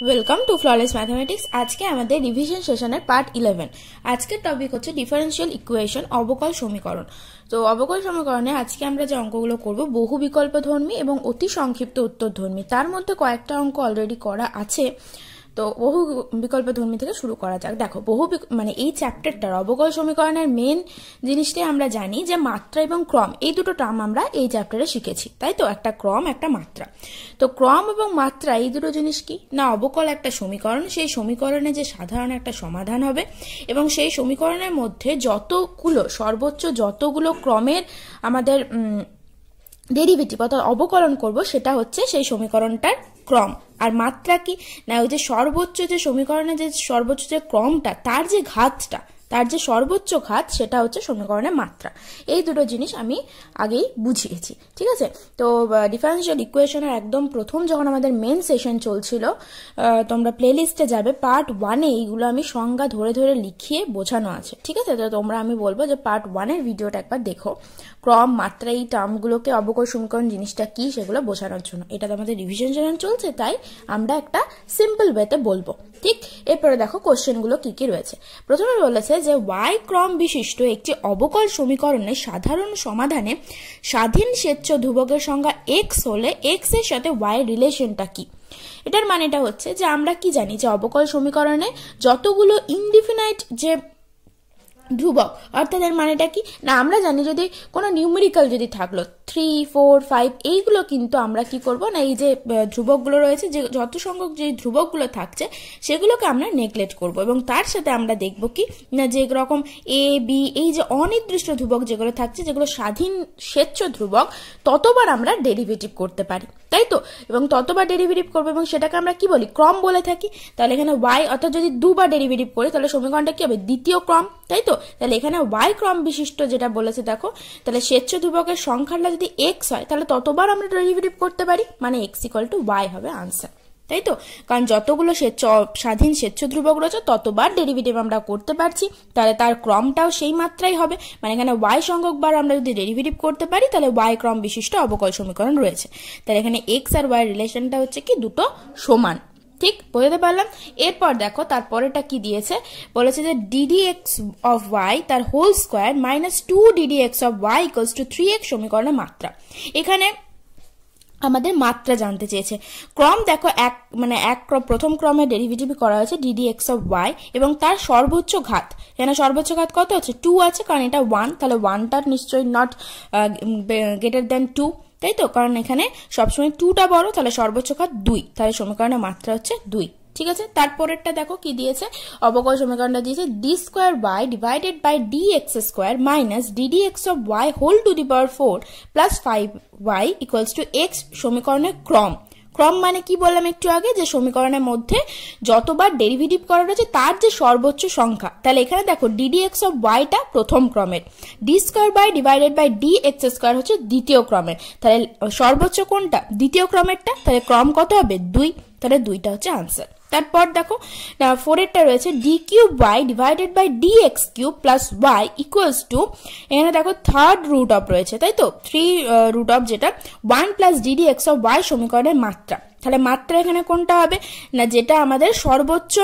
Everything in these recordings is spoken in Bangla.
ওয়েলকাম টু ফ্ললেস ম্যাথামেটিক্স আজকে আমাদের রিভিশন সেশনের পার্ট ইলেভেন আজকের টপিক হচ্ছে ডিফারেন্সিয়াল ইকুয়েশন অবকল সমীকরণ। তো অবকল সমীকরণে আজকে আমরা যে অঙ্কগুলো করব, বহু বিকল্প ধর্মী এবং অতি সংক্ষিপ্ত উত্তর ধর্মী তার মধ্যে কয়েকটা অঙ্ক অলরেডি করা আছে। তো বহু বিকল্প ধর্মী থেকে শুরু করা যাক। দেখো, বহু মানে এই চ্যাপ্টারটার অবকল সমীকরণের মেন জিনিসটাই আমরা জানি যে মাত্রা এবং ক্রম, এই দুটো টার্ম আমরা এই চ্যাপ্টারে শিখেছি। তাই তো? একটা ক্রম, একটা মাত্রা। তো ক্রম এবং মাত্রা, এই দুটো জিনিস কি? না, অবকল একটা সমীকরণ, সেই সমীকরণে যে সাধারণ একটা সমাধান হবে এবং সেই সমীকরণের মধ্যে যতগুলো, সর্বোচ্চ যতগুলো ক্রমের আমাদের ডেরিভেটিভ অর্থাৎ অবকলন করব, সেটা হচ্ছে সেই সমীকরণটার ক্রম। আর মাত্রা কি? না, ওই যে সর্বোচ্চ যে সমীকরণের যে সর্বোচ্চ যে ক্রমটা, তার যে ঘাতটা তার যে সর্বোচ্চ ঘাত সেটা হচ্ছে সমীকরণের মাত্রা। এই দুটো জিনিস আমি আগেই বুঝিয়েছি, ঠিক আছে? তো ডিফারেন্সিয়াল ইকুয়েশনের একদম প্রথম যখন আমাদের মেন সেশন চলছিল তোমরা প্লেলিস্টে যাবে পার্ট ওয়ানে এইগুলো আমি সংজ্ঞা ধরে ধরে লিখিয়ে বোঝানো আছে, ঠিক আছে? তো তোমরা আমি বলব যে পার্ট ওয়ানের ভিডিওটা একবার দেখো। ক্রম, মাত্রা, এই টার্মগুলোকে অবকর সমীকরণ জিনিসটা কি, সেগুলো বোঝানোর জন্য। এটা তো আমাদের রিভিশন সেশন চলছে, তাই আমরা একটা সিম্পল ওয়েতে বলব, ঠিক? এরপরে দেখো কোশ্চেনগুলো কি কি রয়েছে। প্রথমে বলেছে যে ওয়াই ক্রম বিশিষ্ট একটি অবকল সমীকরণের সাধারণ সমাধানে স্বাধীন স্বেচ্ছ ধ্রুবকের সংখ্যা এক্স হলে এক্সের সাথে ওয়াই রিলেশনটা কি? এটার মানেটা হচ্ছে যে আমরা কি জানি যে অবকল সমীকরণে যতগুলো ইনডিফিনাইট যে ধ্রুবক, অর্থাৎ এর মানেটা কি? না, আমরা জানি যদি কোনো নিউমেরিক্যাল যদি থাকল থ্রি ফোর ফাইভ এইগুলো কিন্তু আমরা কি করব না, এই যে ধ্রুবকগুলো রয়েছে, যে যত সংখ্যক যে ধ্রুবকগুলো থাকছে, সেগুলোকে আমরা নেগলেক্ট করব এবং তার সাথে আমরা দেখব কি, না যে রকম এ বি এই যে অনির্দিষ্ট ধ্রুবক যেগুলো থাকছে, যেগুলো স্বাধীন স্বেচ্ছ ধ্রুবক, ততবার আমরা ডেরিভেটিভ করতে পারি, তাই তো? এবং ততবার ডেরিভেটিভ করব এবং সেটাকে আমরা কি বলি, ক্রম বলে থাকি, তাহলে এখানে ওয়াই অর্থাৎ যদি দুবার ডেরিভেটিভ করি, তাহলে সমীকরণটা কি হবে, দ্বিতীয় ক্রম, তাই তো? তাহলে এখানে ওয়াই ক্রম বিশিষ্ট যেটা বলেছে, দেখো, তাহলে স্বেচ্ছ ধ্রুবকের সংখ্যাটা যদি এক্স হয়, তাহলে ততবার আমরা ডেরিভেটিভ করতে পারি। মানে এক্স ইকাল টু ওয়াই হবে আনসার তাই তো? কারণ যতগুলো স্বেচ্ছ স্বাধীন স্বেচ্ছ ধ্রুবক রয়েছে, ততবার ডেরিভেটিভ আমরা করতে পারছি। তাহলে তার ক্রমটাও সেই মাত্রাই হবে। মানে এখানে ওয়াই সংখ্যক বার আমরা যদি ডেরিভেটিভ করতে পারি, তাহলে ওয়াই ক্রম বিশিষ্ট অবকল সমীকরণ রয়েছে। তাহলে এখানে এক্স আর ওয়াই রিলেশনটা হচ্ছে কি? দুটো সমান। ঠিক, বোঝাতে পারলাম? এরপর দেখো তারপরেটা কি দিয়েছে? বলেছে যে d d x of y তার whole square minus two d d x of y equals to three x সমীকরণের মাত্রা। এখানে আমাদের মাত্রা জানতে চেয়েছে। ক্রম দেখো এক মানে এক ক্রম, প্রথম ক্রমে ডেরিভেটিভ করা হয়েছে ডিডি এক্স অফ ওয়াই এবং তার সর্বোচ্চ ঘাত। এখানে সর্বোচ্চ ঘাত কত? আছে টু আছে, কারণ এটা ওয়ান তাহলে ওয়ানটা নিশ্চয়ই নট গ্রেটার দেন টু তাই তো কারণ এখানে সবসময় টুটা বড়, তাহলে সর্বোচ্চ ঘাত দুই। তাহলে সমীকরণের মাত্রা হচ্ছে দুই, ঠিক আছে? তারপরেরটা দেখো কি দিয়েছে? অবকল সমীকরণটা দিয়েছে d square y divided by d x square minus d d x of y whole to the power four plus five y equals to x সমীকরণের ক্রম। ক্রম মানে কি বললাম একটু আগে? যে সমীকরণের মধ্যে যতবার ডেরিভেটিভ করা রয়েছে, তার যে সর্বোচ্চ সংখ্যা। তাহলে এখানে দেখো ডিডি এক্স অফ ওয়াইটা প্রথম ক্রমের। D square by divided by d x square হচ্ছে দ্বিতীয় ক্রমের। তাহলে সর্বোচ্চ কোনটা? দ্বিতীয় ক্রমেরটা? তাহলে ক্রম কত হবে? দুই। তাহলে দুইটা হচ্ছে আনসার তারপর দেখো ফোর ফোরেরটা রয়েছে d cube y divided by d x cube plus y equals to এখানে দেখো থার্ড রুট অফ রয়েছে, তাই তো? থ্রি রুট অফ যেটা one plus d d x of y সমীকরণের মাত্রা। তাহলে মাত্রা এখানে কোনটা হবে? না, যেটা আমাদের সর্বোচ্চ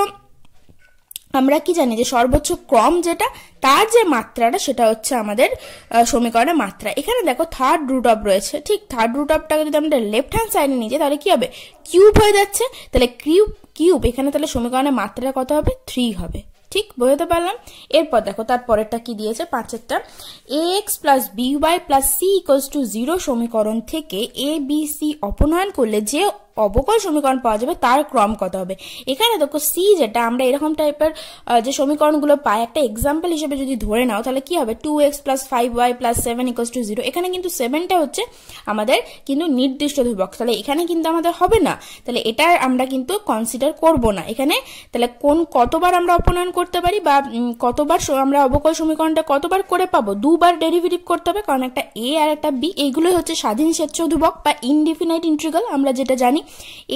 আমরা কি জানি যে সর্বোচ্চ ক্রম যেটা, তার যে মাত্রাটা, সেটা হচ্ছে আমাদের সমীকরণের মাত্রা। এখানে দেখো থার্ড রুট অফ রয়েছে। ঠিক থার্ড রুট অফটাকে যদি আমরা লেফট হ্যান্ড সাইডে নিয়ে যাই, তাহলে কি হবে? কিউব হয়ে যাচ্ছে। তাহলে কিউব কিউব এখানে তাহলে সমীকরণের মাত্রাটা কত হবে? থ্রি হবে। ঠিক? বোঝাতে পারলাম? এরপর দেখো, তার পরেরটা কি দিয়েছে? পাঁচেরটা। A x plus b y plus c equals to zero সমীকরণ থেকে এ বি সি অপনয়ন করলে যে অবকল সমীকরণ পাওয়া যাবে, তার ক্রম কত হবে? এখানে দেখো সি যেটা, আমরা এরকম টাইপের যে সমীকরণগুলো পাই, একটা এক্সাম্পল হিসেবে যদি ধরে নাও, তাহলে কি হবে? Two x plus five y plus seven equals to zero এখানে কিন্তু সেভেনটা হচ্ছে আমাদের কিন্তু নির্দিষ্ট ধ্রুবক। তাহলে এখানে কিন্তু আমাদের হবে না। তাহলে এটা আমরা কিন্তু কনসিডার করব না। এখানে তাহলে কোন কতবার আমরা অপনয়ন করতে পারি বা কতবার আমরা অবকল সমীকরণটা কতবার করে পাবো? দুবার ডেরিভেটিভ করতে হবে, কারণ একটা এ আর একটা বি এইগুলোই হচ্ছে স্বাধীন স্বেচ্ছ ধ্রুবক বা ইনডিফিনাইট ইন্ট্রিগাল আমরা যেটা জানি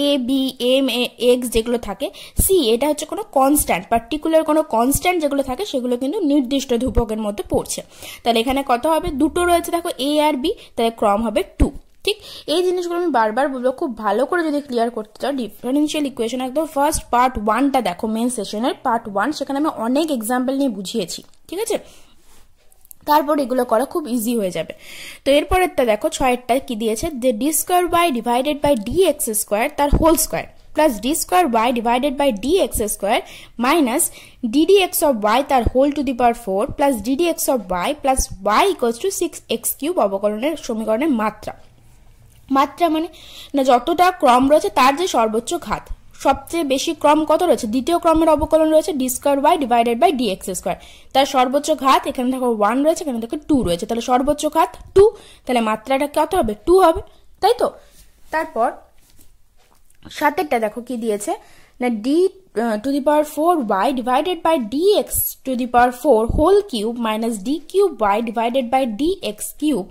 এ বি এম এক্স যেগুলো থাকে সি এটা হচ্ছে কোনো কনস্ট্যান্ট পার্টিকুলার কোনো কনস্ট্যান্ট যেগুলো থাকে, সেগুলো কিন্তু নির্দিষ্ট ধ্রুবকের মধ্যে পড়ছে। তাহলে এখানে কত হবে? দুটো রয়েছে, দেখো এ আর বি তাহলে ক্রম হবে টু ঠিক? এই জিনিসগুলো আমি বারবার বলব, খুব ভালো করে যদি ক্লিয়ার করতে চাও ডিফারেন্সিয়াল ইকুয়েশন একদম ফার্স্ট পার্ট ওয়ানটা দেখো মেন সেশনের পার্ট ওয়ান সেখানে আমি অনেক এক্সাম্পল নিয়ে বুঝিয়েছি, ঠিক আছে? তারপর এগুলো করা খুব ইজি হয়ে যাবে। তো এরপরেরটা দেখো, ছয়েরটা কি দিয়েছে? যে d square by divided by d x square তার whole square plus d square y divided by d x square minus d d x of y তার whole to the power four plus d d x of y plus y equals to six x cube অবকলনের সমীকরণের মাত্রা। মাত্রা মানে না, যতটা ক্রম রয়েছে, তার যে সর্বোচ্চ ঘাত। সবচেয়ে বেশি ক্রম কত রয়েছে? দ্বিতীয় ক্রমের অবকলন রয়েছে d square y divided by d x square তার সর্বোচ্চ ঘাত, এখানে দেখো ওয়ান রয়েছে, এখানে দেখো টু রয়েছে। তাহলে সর্বোচ্চ ঘাত টু তাহলে মাত্রাটা কত হবে? টু হবে, তাই তো? তারপর সাতেরটা দেখো কি দিয়েছে? না d to the power four y divided by d x to the power four whole cube minus d cube y divided by d x cube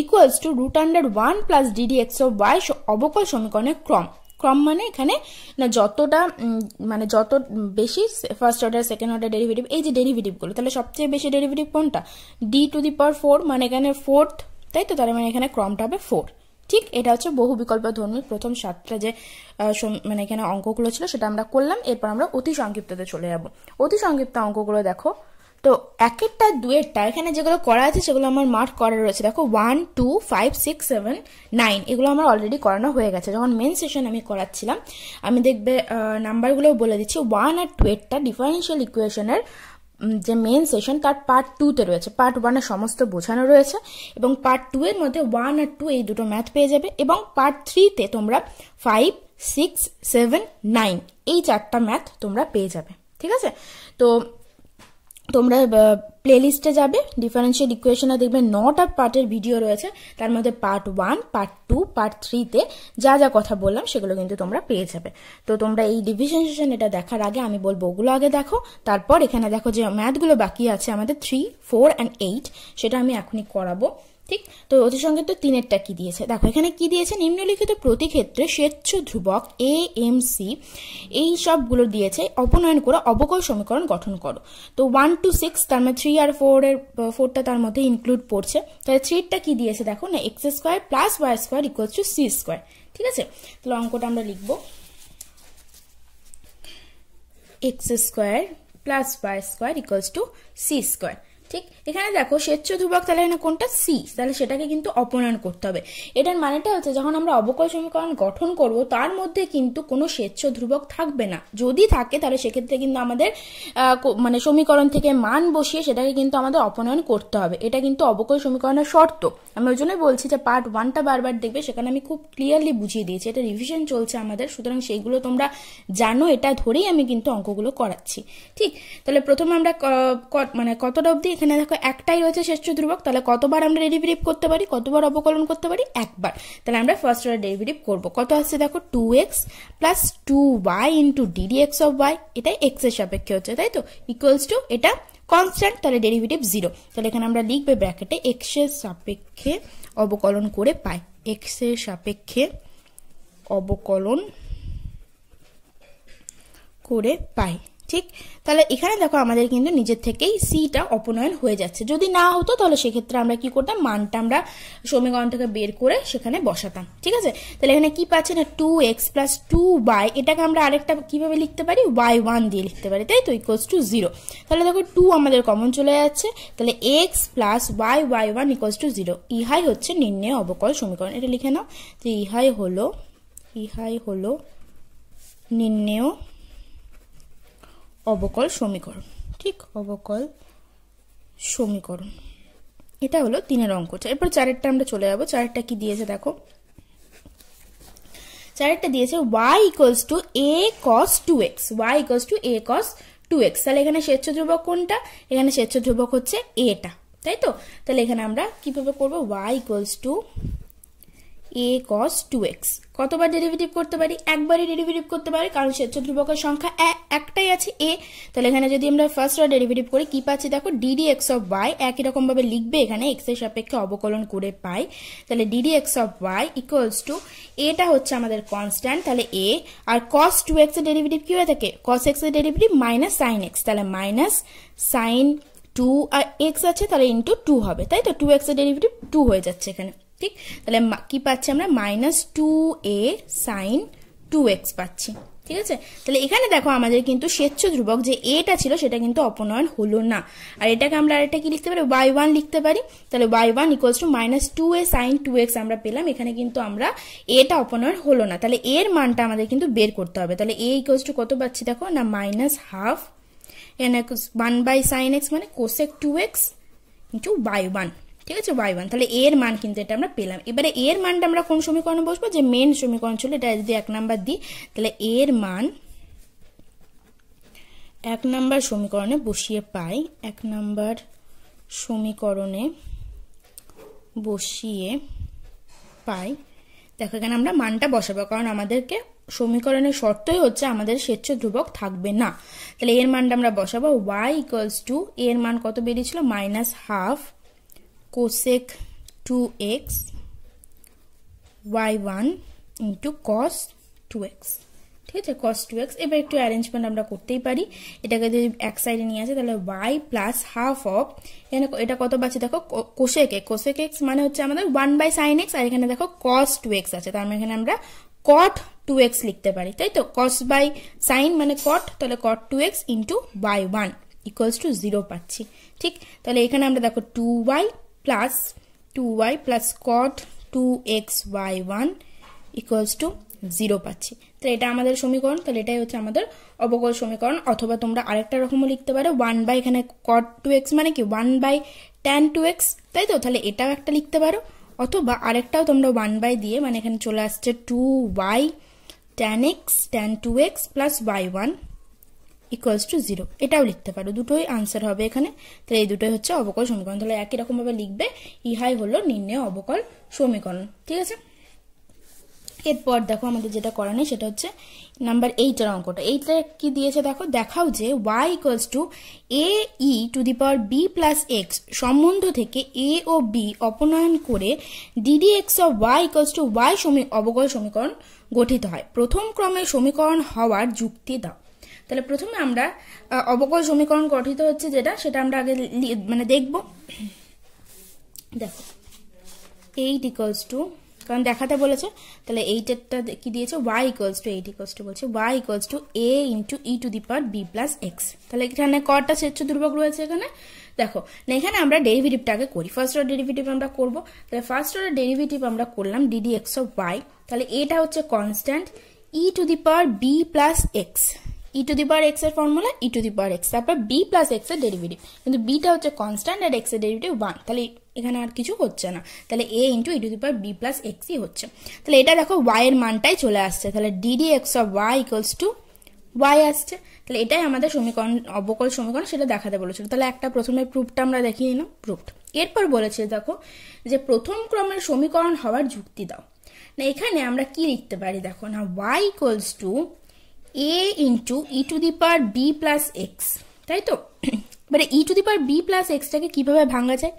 equals to root under one plus d d x of y অবকল সমীকরণের ক্রম। ক্রম মানে এখানে না যতটা মানে যত বেশি first order second order derivative এই যে ডেরিভেটিভগুলো তাহলে সবচেয়ে বেশি ডেরিভেটিভ কোনটা? D to the power four মানে এখানে ফোর্থ তাই তো? তার মানে এখানে ক্রমটা হবে ফোর ঠিক, এটা হচ্ছে বহু বিকল্প ধর্মীর প্রথম সাতটা যে মানে এখানে অঙ্কগুলো ছিল, সেটা আমরা করলাম, এরপর আমরা অতি সংক্ষিপ্ততে চলে যাব। অতি সংক্ষিপ্ত অঙ্কগুলো দেখো। তো একেরটা দুয়েরটা এখানে যেগুলো করা আছে, সেগুলো আমার মার্ক করা রয়েছে। দেখো one two five six seven nine এগুলো আমার অলরেডি করানো হয়ে গেছে। যখন মেন সেশন আমি করাচ্ছিলাম, আমি দেখবে নাম্বারগুলোও বলে দিচ্ছি। ওয়ান আর টুয়েরটা ডিফারেন্সিয়াল ইকুয়েশনের যে মেন সেশন তার পার্ট টুতে রয়েছে। পার্ট ওয়ানে সমস্ত বোঝানো রয়েছে এবং পার্ট টু এর মধ্যে ওয়ান আর টু এই দুটো ম্যাথ পেয়ে যাবে এবং পার্ট থ্রিতে তোমরা ফাইভ সিক্স সেভেন নাইন এই চারটা ম্যাথ তোমরা পেয়ে যাবে। ঠিক আছে? তো তোমরা প্লেলিস্টে যাবে ডিফারেন্সিয়াল ইকুয়েশনে দেখবে নটা পার্টের ভিডিও রয়েছে, তার মধ্যে part one part two part থ্রিতে যা যা কথা বললাম, সেগুলো কিন্তু তোমরা পেয়ে যাবে। তো তোমরা এই ডিভিশন সেশন এটা দেখার আগে আমি বলব, ওগুলো আগে দেখো, তারপর এখানে দেখো যে ম্যাথগুলো বাকি আছে, আমাদের থ্রি ফোর অ্যান্ড এইট সেটা আমি এখনই করাবো। ঠিক? তো অতি সঙ্গে তো তিনেরটা কি দিয়েছে? দেখো, এখানে কি দিয়েছে? নিম্নলিখিত প্রতি ক্ষেত্রে স্বেচ্ছ ধ্রুবক এ এম সি এই সবগুলো দিয়েছে। অপনয়ন করে, অবকল সমীকরণ গঠন করো। তো ওয়ান টু সিক্স তার মানে থ্রি আর ফোর এর ফোরটা তার মধ্যে ইনক্লুড পড়ছে। তাহলে থ্রিটা কি দিয়েছে? দেখো, না x square plus y square equal to c square ঠিক আছে? তাহলে অঙ্কটা আমরা লিখব। X square plus y square equals to c square ঠিক? এখানে দেখো স্বেচ্ছ ধ্রুবক, তাহলে এখানে কোনটা? সি তাহলে সেটাকে কিন্তু অপনয়ন করতে হবে। এটার মানেটা হচ্ছে, যখন আমরা অবকল সমীকরণ গঠন করব, তার মধ্যে কিন্তু কোনো স্বেচ্ছ ধ্রুবক থাকবে না। যদি থাকে, তাহলে সেক্ষেত্রে কিন্তু আমাদের মানে সমীকরণ থেকে মান বসিয়ে সেটাকে কিন্তু আমাদের অপনয়ন করতে হবে। এটা কিন্তু অবকল সমীকরণের শর্ত। আমি ওই জন্যই বলছি যে পার্ট ওয়ানটা বারবার দেখবে, সেখানে আমি খুব ক্লিয়ারলি বুঝিয়ে দিয়েছি। এটা রিভিশন চলছে আমাদের, সুতরাং সেইগুলো তোমরা জানো, এটা ধরেই আমি কিন্তু অঙ্কগুলো করাচ্ছি। ঠিক? তাহলে প্রথমে আমরা মানে কতটা অবধি? এখানে দেখো একটাই রয়েছে শ্রেষ্ঠ ধ্রুবক, তাহলে কতবার আমরা ডেরিভেটিভ করতে পারি? কতবার অবকলন করতে পারি? একবার। তাহলে আমরা ফার্স্ট অর্ডার ডেরিভেটিভ করব। কত আসছে দেখো? Two x plus two y into d d x of y এটা এক্সের সাপেক্ষে হচ্ছে, তাই তো? ইকুয়ালস টু এটা কনস্ট্যান্ট তাহলে ডেরিভেটিভ জিরো তাহলে এখানে আমরা লিখবে ব্র্যাকেটে এক্সের সাপেক্ষে অবকলন করে পাই। এক্সের সাপেক্ষে অবকলন করে পাই। ঠিক? তাহলে এখানে দেখো আমাদের কিন্তু নিজের থেকেই সিটা অপনয়ন হয়ে যাচ্ছে। যদি না হতো, তাহলে সেক্ষেত্রে আমরা কি করতাম? মানটা আমরা সমীকরণ থেকে বের করে সেখানে বসাতাম। ঠিক আছে? তাহলে এখানে কি পাচ্ছি না two x plus two by এটাকে আমরা আরেকটা কীভাবে লিখতে পারি? ওয়াই ওয়ান দিয়ে লিখতে পারি। তাই তো? ইকোয়ালস টু জিরো তাহলে দেখো টু আমাদের কমন চলে যাচ্ছে। তাহলে x plus y y one equals to zero ইহাই হচ্ছে নির্ণয় অবকল সমীকরণ। এটা লিখে নাও যে ইহাই হলো ইহাই হলো নির্ণয় অবকল সমীকরণ। ঠিক অবকল সমীকরণ। এটা হলো তিনের অঙ্ক এরপর চারেরটা আমরা চলে যাব। চারেরটা কি দিয়েছে দেখো? চারেরটা দিয়েছে y equals to a cos two x y equals to a cos two x তাহলে এখানে স্বেচ্ছ ধ্রুবক কোনটা? এখানে স্বেচ্ছ ধ্রুবক হচ্ছে এটা তাই তো? তাহলে এখানে আমরা কীভাবে করব? Y equals to a cos two x কতবার ডেরিভেটিভ করতে পারি? একবারই ডেরিভেটিভ করতে পারি, কারণ স্বেচ্ছ ধ্রুবকের সংখ্যা একটাই আছে এ তাহলে এখানে যদি আমরা ফার্স্ট বার ডেরিভেটিভ করি, কি পাচ্ছি? দেখো ডিডি এক্স অফ ওয়াই একই রকম ভাবে লিখবে, এখানে এক্সের সাপেক্ষে অবকলন করে পাই। তাহলে d d x of y equals to এটা হচ্ছে আমাদের কনস্ট্যান্ট তাহলে এ আর কস টু এক্সের ডেরিভেটিভ কি হয়ে থাকে? কস এক্সের ডেরিভেটিভ মাইনাস সাইন এক্স তাহলে মাইনাস সাইন টু আর এক্স আছে, তাহলে ইন্টু টু হবে। তাই তো? টু এক্সের ডেরিভেটিভ টু হয়ে যাচ্ছে এখানে। ঠিক? তাহলে কি পাচ্ছি আমরা? Minus two a sine two x পাচ্ছি। ঠিক আছে? তাহলে এখানে দেখো আমাদের কিন্তু স্বেচ্ছ ধ্রুবক যে এটা ছিল সেটা কিন্তু অপনয়ন হলো না। আর এটাকে আমরা আরেকটা কি লিখতে পারি? ওয়াই ওয়ান লিখতে পারি। তাহলে y one equals to minus two a sine two x আমরা পেলাম। এখানে কিন্তু আমরা এটা অপনয়ন হলো না। তাহলে এর মানটা আমাদের কিন্তু বের করতে হবে। তাহলে এ ইকুয়ালস টু কত পাচ্ছি দেখো? না মাইনাস হাফ এখানে ওয়ান বাই সাইন এক্স মানে cosec two x into by one ঠিক আছে? ওয়াই ওয়ান তাহলে এর মান কিন্তু এটা আমরা পেলাম। এবারে এর মানটা আমরা কোন সমীকরণে বসবো? যে মেন সমীকরণ ছিল, এটা যদি এক নাম্বার দিই, তাহলে এর মান এক নাম্বার সমীকরণে বসিয়ে পাই, এক নাম্বার সমীকরণে বসিয়ে পাই। দেখো, এখানে আমরা মানটা বসাবো, কারণ আমাদেরকে সমীকরণের শর্তই হচ্ছে আমাদের স্বেচ্ছ ধ্রুবক থাকবে না। তাহলে এর মানটা আমরা বসাবো ওয়াই ইকুয়ালস টু এর মান কত বেরিয়েছিল? Minus half cosec 2x y1 into cos 2x ঠিক আছে, cos 2x এবার একটু অ্যারেঞ্জমেন্ট আমরা করতেই পারি। এটাকে যদি এক সাইডে নিয়ে আসে, তাহলে y প্লাস হাফ অফ এখানে এটা কত পাচ্ছে? দেখো কোশেক এ। কোশেক এক্স মানে হচ্ছে আমাদের ওয়ান বাই সাইন এক্স আর এখানে দেখো cos 2x আছে। তার মানে এখানে আমরা cot 2x লিখতে পারি। তাই তো? cos বাই সাইন মানে cot, তাহলে cot 2x into by one equals to zero পাচ্ছি। ঠিক? তাহলে এখানে আমরা দেখো two y cot two x y one equals to zero পাচ্ছি। তো এটা আমাদের সমীকরণ, তাহলে এটাই হচ্ছে আমাদের অবকল সমীকরণ। অথবা তোমরা আরেকটা রকমও লিখতে পারো ওয়ান বাই এখানে কট টু এক্স মানে কি? One by tan two x তাই তো? তাহলে এটাও একটা লিখতে পারো। অথবা আরেকটাও তোমরা ওয়ান বাই দিয়ে মানে এখানে চলে আসছে two y tan x tan two x plus one equals to zero এটাও লিখতে পারো। দুটোই আনসার হবে এখানে। তাহলে এই দুটোই হচ্ছে অবকল সমীকরণ। তাহলে একই রকমভাবে লিখবে, ইহাই হলো নির্ণয় অবকল সমীকরণ। ঠিক আছে? এরপর দেখো আমাদের যেটা করা নেই, সেটা হচ্ছে নাম্বার এইটের অঙ্কটা। এইটা কি দিয়েছে দেখো? দেখাও যে y equals to a e to the power b plus x সম্বন্ধ থেকে এ ও বি অপনয়ন করে d d x of y equals to y সমী অবকল সমীকরণ গঠিত হয়। প্রথম ক্রমের সমীকরণ হওয়ার যুক্তি দাও। তাহলে প্রথমে আমরা অবকল সমীকরণ গঠিত হচ্ছে যেটা, সেটা আমরা আগে মানে দেখব। দেখো এইট ইকুয়ালস টু কারণ দেখাতে বলেছে, তাহলে এইটেরটা কি দিয়েছে? Y equals to eight equals to বলছে y equals to a into e to the power b plus x তাহলে এখানে কটা স্বেচ্ছ দুর্ভোগ রয়েছে এখানে? দেখো, না, এখানে আমরা ডেরিভেটিভটাকে করি। ফার্স্ট অর্ডার ডেরিভেটিভ আমরা করব। তাহলে ফার্স্ট অর্ডার ডেরিভেটিভ আমরা করলাম ডিডি এক্স অফ ওয়াই তাহলে এটা হচ্ছে constant e to the power b plus x e to the power এক্সের formula e to the power x তারপর বি প্লাস এক্সের ডেরিভেটিভ কিন্তু বিটা হচ্ছে কনস্ট্যান্ট আর এক্সের ডেরিভেটিভ ওয়ান তাহলে এখানে আর কিছু হচ্ছে না। তাহলে a into e to the power b plus এক্সই হচ্ছে। তাহলে এটা দেখো ওয়াই এর মানটাই চলে আসছে। তাহলে d d x of y equals to y আসছে। তাহলে এটাই আমাদের সমীকরণ, অবকল সমীকরণ সেটা দেখাতে বলেছিল। তাহলে একটা প্রথমে প্রুফটা আমরা দেখিয়ে নিলাম প্রুফটা এরপর বলেছে, দেখো, যে প্রথম ক্রমের সমীকরণ হওয়ার যুক্তি দাও। না, এখানে আমরা কি লিখতে পারি? দেখো, না y equals to a into e to the power b plus x তাই তো? এবারে e to the power b plus এক্সটাকে কীভাবে ভাঙা যায়?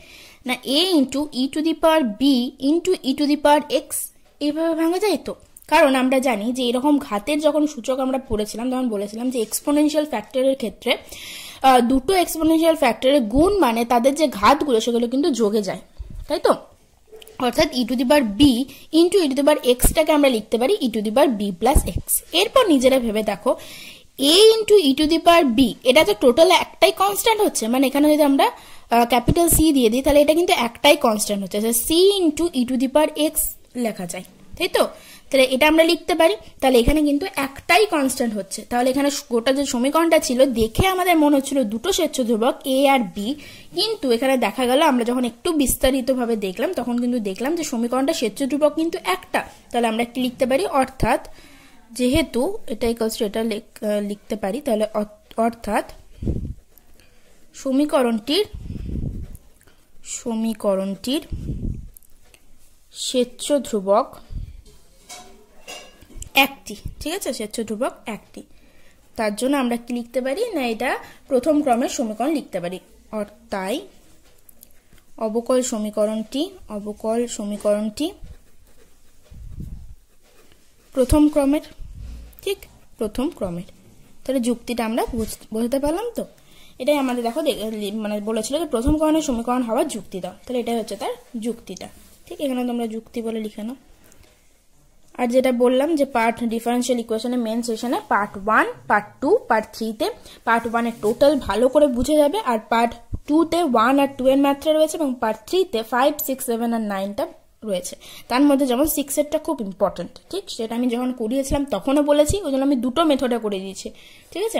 না a into e to the power b into e to the power x এইভাবে ভাঙা যায় তো? কারণ আমরা জানি যে এরকম ঘাতের যখন সূচক আমরা পড়েছিলাম, তখন বলেছিলাম যে এক্সপোনেনশিয়াল ফ্যাক্টরের ক্ষেত্রে দুটো এক্সপোনেনশিয়াল ফ্যাক্টরের গুণ মানে তাদের যে ঘাতগুলো, সেগুলো কিন্তু যোগে যায়, তাই তো? অর্থাৎ ই to the bar b into e to the বার এক্সটাকে আমরা লিখতে পারি ই to the bar B plus x এরপর নিজেরা ভেবে দেখো a into e to the power b এটা তো টোটাল একটাই কনস্ট্যান্ট হচ্ছে। মানে এখানে যদি আমরা ক্যাপিটাল সি দিয়ে দিই, তাহলে এটা কিন্তু একটাই কনস্ট্যান্ট হচ্ছে। C into e to the power x লেখা যায়। তাই তো? তাহলে এটা আমরা লিখতে পারি। তাহলে এখানে কিন্তু একটাই কনস্ট্যান্ট হচ্ছে। তাহলে এখানে গোটা যে সমীকরণটা ছিল, দেখে আমাদের মনে হচ্ছিল দুটো স্বেচ্ছ ধ্রুবক এ আর বি কিন্তু এখানে দেখা গেল, আমরা যখন একটু বিস্তারিতভাবে দেখলাম, তখন কিন্তু দেখলাম যে সমীকরণটা স্বেচ্ছ ধ্রুবক কিন্তু একটা। তাহলে আমরা একটি লিখতে পারি? অর্থাৎ, যেহেতু এটা ইকলস এটা লিখতে পারি, তাহলে অর্থাৎ সমীকরণটির সমীকরণটির স্বেচ্ছ ধ্রুবক একটি, ঠিক আছে? স্বেচ্ছ ধ্রুবক একটি। তার জন্য আমরা কি লিখতে পারি? না, এটা প্রথম ক্রমের সমীকরণ লিখতে পারি। তাই অবকল সমীকরণটি অবকল সমীকরণটি প্রথম ক্রমের, ঠিক প্রথম ক্রমের। তাহলে যুক্তিটা আমরা বুঝতে পারলাম তো? এটাই আমাদের দেখো মানে বলেছিল যে প্রথম ক্রমের সমীকরণ হওয়ার যুক্তি দাও। তাহলে এটাই হচ্ছে তার যুক্তিটা। ঠিক এখানে তোমরা যুক্তি বলে লিখে নাও। আর যেটা বললাম যে পার্ট ডিফারেন্সিয়াল ইকুয়েশনের মেন সেশনে part one part two part থ্রিতে পার্ট ওয়ানের টোটাল ভালো করে বুঝে যাবে আর পার্ট টুতে ওয়ান আর টু এর ম্যাথটা রয়েছে এবং পার্ট থ্রিতে ফাইভ সিক্স সেভেন আর নাইনটা রয়েছে। তার মধ্যে যেমন সিক্সেরটা খুব ইম্পর্ট্যান্ট ঠিক? সেটা আমি যখন করিয়েছিলাম তখনও বলেছি, ওই জন্য আমি দুটো মেথডে করে দিয়েছি, ঠিক আছে?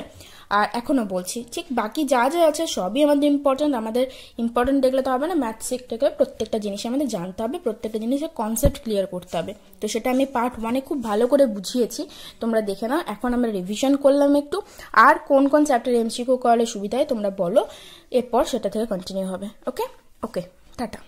আর এখনও বলছি, ঠিক বাকি যা যা আছে সবই আমাদের ইম্পর্টেন্ট আমাদের ইম্পর্টেন্ট দেখলে তো হবে না ম্যাথ শিখতে প্রত্যেকটা জিনিস আমাদের জানতে হবে, প্রত্যেকটা জিনিসের কনসেপ্ট ক্লিয়ার করতে হবে। তো সেটা আমি পার্ট ওয়ানে খুব ভালো করে বুঝিয়েছি, তোমরা দেখে নাও, এখন আমরা রিভিশন করলাম একটু। আর কোন কোন চ্যাপ্টার এমসিকিউ করলে সুবিধা হয় তোমরা বলো, এরপর সেটা থেকে কন্টিনিউ হবে ওকে ওকে টাটা।